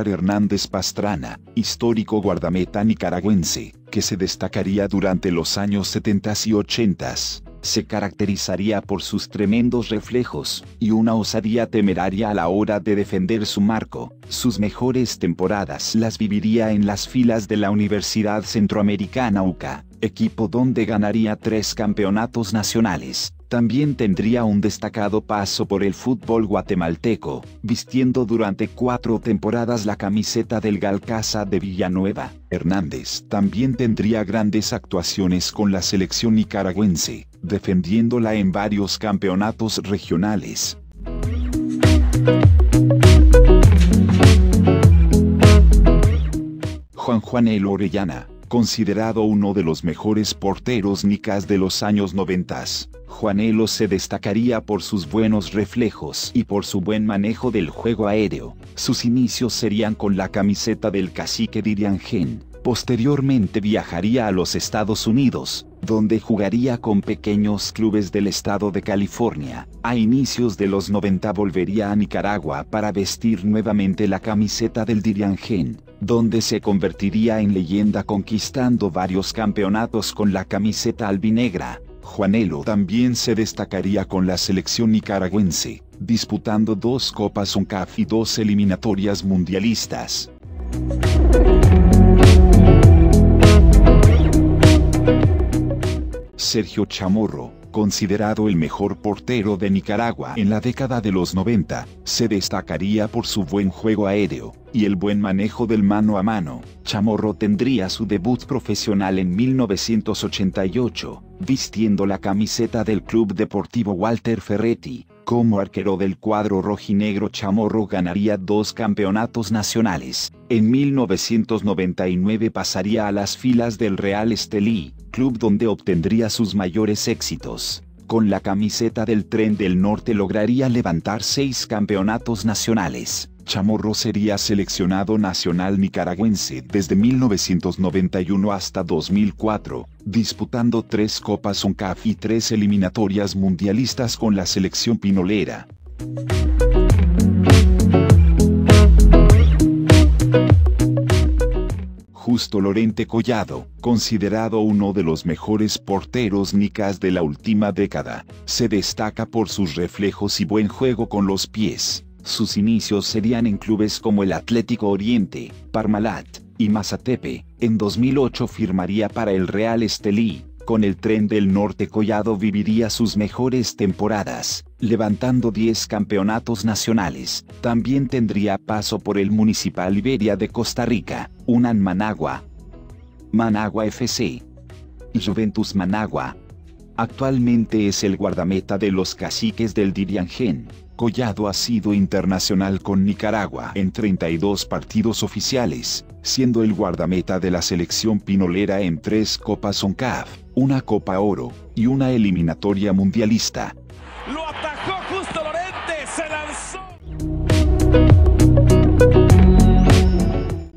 Hernández Pastrana, histórico guardameta nicaragüense, que se destacaría durante los años 70 y 80 se caracterizaría por sus tremendos reflejos, y una osadía temeraria a la hora de defender su marco. Sus mejores temporadas las viviría en las filas de la Universidad Centroamericana UCA, equipo donde ganaría tres campeonatos nacionales. También tendría un destacado paso por el fútbol guatemalteco, vistiendo durante cuatro temporadas la camiseta del Galcaza de Villanueva. Hernández también tendría grandes actuaciones con la selección nicaragüense, defendiéndola en varios campeonatos regionales. Juan Juanelo Orellana, considerado uno de los mejores porteros nicas de los años 90. Juanelo se destacaría por sus buenos reflejos y por su buen manejo del juego aéreo. Sus inicios serían con la camiseta del cacique Diriangén, Posteriormente viajaría a los Estados Unidos, donde jugaría con pequeños clubes del estado de California. A inicios de los 90 volvería a Nicaragua para vestir nuevamente la camiseta del Diriangén, donde se convertiría en leyenda conquistando varios campeonatos con la camiseta albinegra. Juanelo también se destacaría con la selección nicaragüense, disputando dos Copas UNCAF y dos eliminatorias mundialistas. Sergio Chamorro, considerado el mejor portero de Nicaragua en la década de los 90, se destacaría por su buen juego aéreo y el buen manejo del mano a mano. Chamorro tendría su debut profesional en 1988, vistiendo la camiseta del Club Deportivo Walter Ferretti. Como arquero del cuadro rojinegro Chamorro ganaría dos campeonatos nacionales. En 1999 pasaría a las filas del Real Estelí, club donde obtendría sus mayores éxitos. Con la camiseta del Tren del Norte lograría levantar seis campeonatos nacionales. Chamorro sería seleccionado nacional nicaragüense desde 1991 hasta 2004, disputando tres Copas UNCAF y tres eliminatorias mundialistas con la selección pinolera. Justo Lorente Collado, considerado uno de los mejores porteros nicas de la última década, se destaca por sus reflejos y buen juego con los pies. Sus inicios serían en clubes como el Atlético Oriente, Parmalat y Mazatepe. En 2008 firmaría para el Real Estelí, con el tren del norte Collado viviría sus mejores temporadas, levantando 10 campeonatos nacionales. También tendría paso por el Municipal Iberia de Costa Rica, UNAN Managua, Managua FC Juventus Managua. Actualmente es el guardameta de los caciques del Diriangén. Collado ha sido internacional con Nicaragua en 32 partidos oficiales, siendo el guardameta de la selección pinolera en tres Copas ONCAF, una Copa Oro y una eliminatoria mundialista. Lo atajó justo Lorente, se lanzó.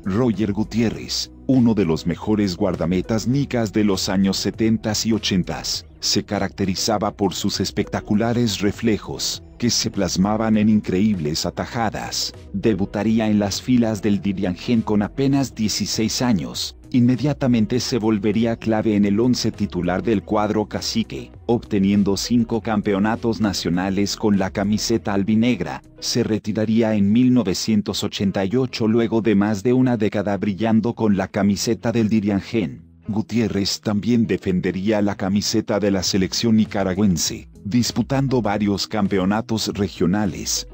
Roger Gutiérrez, uno de los mejores guardametas nicas de los años 70 y 80, se caracterizaba por sus espectaculares reflejos, que se plasmaban en increíbles atajadas. Debutaría en las filas del Diriangén con apenas 16 años. Inmediatamente se volvería clave en el once titular del cuadro cacique, obteniendo cinco campeonatos nacionales con la camiseta albinegra. Se retiraría en 1988 luego de más de una década brillando con la camiseta del Diriangén. Gutiérrez también defendería la camiseta de la selección nicaragüense, disputando varios campeonatos regionales.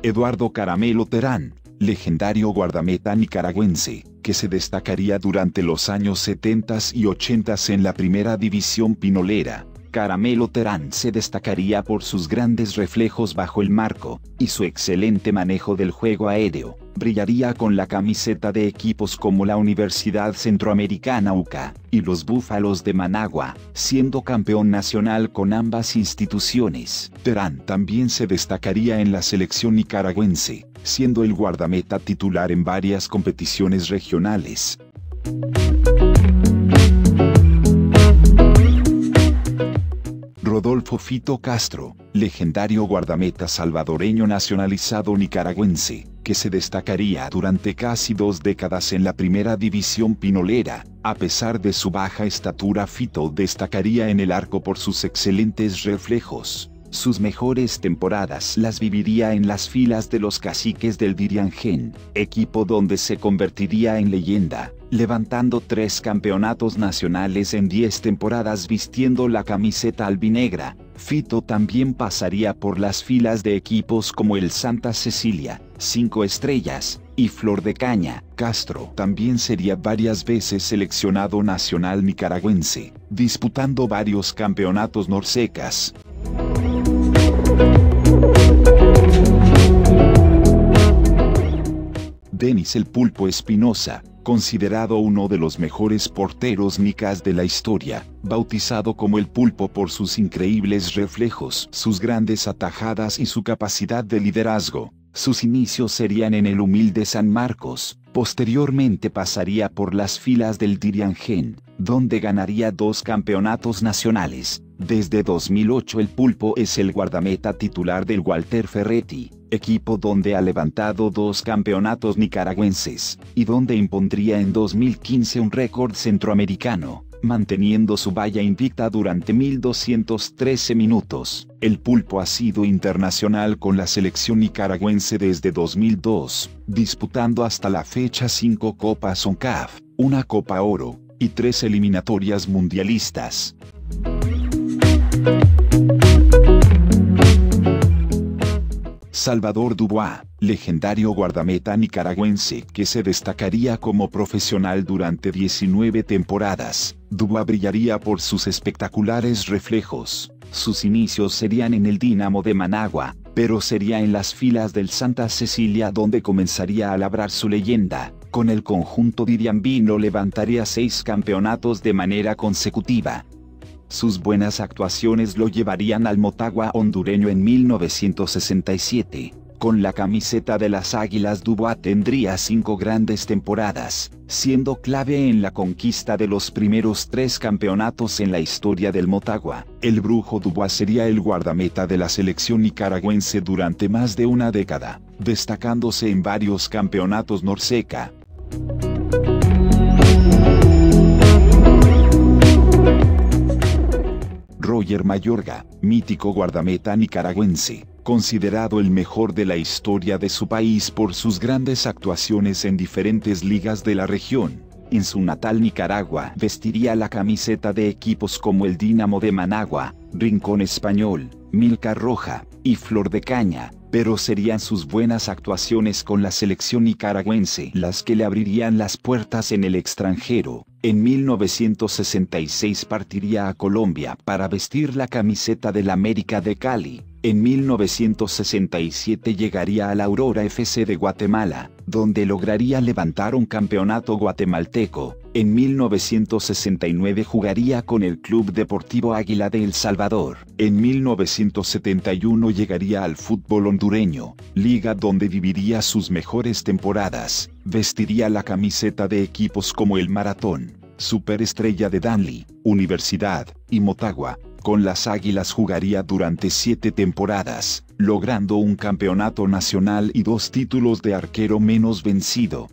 Eduardo Caramelo Terán, legendario guardameta nicaragüense, que se destacaría durante los años 70 y 80 en la primera división pinolera, Caramelo Terán se destacaría por sus grandes reflejos bajo el marco, y su excelente manejo del juego aéreo. Brillaría con la camiseta de equipos como la Universidad Centroamericana UCA, y los Búfalos de Managua, siendo campeón nacional con ambas instituciones. Terán también se destacaría en la selección nicaragüense, siendo el guardameta titular en varias competiciones regionales. Rodolfo Fito Castro, legendario guardameta salvadoreño nacionalizado nicaragüense, que se destacaría durante casi dos décadas en la primera división pinolera, a pesar de su baja estatura Fito destacaría en el arco por sus excelentes reflejos. Sus mejores temporadas las viviría en las filas de los caciques del Diriangén, equipo donde se convertiría en leyenda, levantando tres campeonatos nacionales en diez temporadas vistiendo la camiseta albinegra. Fito también pasaría por las filas de equipos como el Santa Cecilia, Cinco Estrellas, y Flor de Caña. Castro también sería varias veces seleccionado nacional nicaragüense, disputando varios campeonatos norsecas. Denis el Pulpo Espinosa, considerado uno de los mejores porteros nicas de la historia, bautizado como el pulpo por sus increíbles reflejos, sus grandes atajadas y su capacidad de liderazgo. Sus inicios serían en el humilde San Marcos, posteriormente pasaría por las filas del Diriangén, donde ganaría dos campeonatos nacionales. Desde 2008 el Pulpo es el guardameta titular del Walter Ferretti, equipo donde ha levantado dos campeonatos nicaragüenses, y donde impondría en 2015 un récord centroamericano, manteniendo su valla invicta durante 1213 minutos. El pulpo ha sido internacional con la selección nicaragüense desde 2002, disputando hasta la fecha cinco Copas ONCAF, una Copa Oro, y tres eliminatorias mundialistas. Salvador Dubois, legendario guardameta nicaragüense que se destacaría como profesional durante 19 temporadas. Dubois brillaría por sus espectaculares reflejos. Sus inicios serían en el Dinamo de Managua, pero sería en las filas del Santa Cecilia donde comenzaría a labrar su leyenda. Con el conjunto diriambino levantaría seis campeonatos de manera consecutiva, sus buenas actuaciones lo llevarían al Motagua hondureño en 1967. Con la camiseta de las Águilas Dubois tendría cinco grandes temporadas, siendo clave en la conquista de los primeros tres campeonatos en la historia del Motagua. El Brujo Dubois sería el guardameta de la selección nicaragüense durante más de una década, destacándose en varios campeonatos norseca. Roger Mayorga, mítico guardameta nicaragüense, considerado el mejor de la historia de su país por sus grandes actuaciones en diferentes ligas de la región. En su natal Nicaragua vestiría la camiseta de equipos como el Dinamo de Managua, Rincón Español, Milka Roja y Flor de Caña, pero serían sus buenas actuaciones con la selección nicaragüense las que le abrirían las puertas en el extranjero. En 1966 partiría a Colombia para vestir la camiseta del América de Cali. En 1967 llegaría a la Aurora FC de Guatemala, donde lograría levantar un campeonato guatemalteco. En 1969 jugaría con el Club Deportivo Águila de El Salvador. En 1971 llegaría al fútbol hondureño, liga donde viviría sus mejores temporadas. Vestiría la camiseta de equipos como el Maratón, Superestrella de Danley, Universidad y Motagua. Con las Águilas jugaría durante siete temporadas, logrando un campeonato nacional y dos títulos de arquero menos vencido.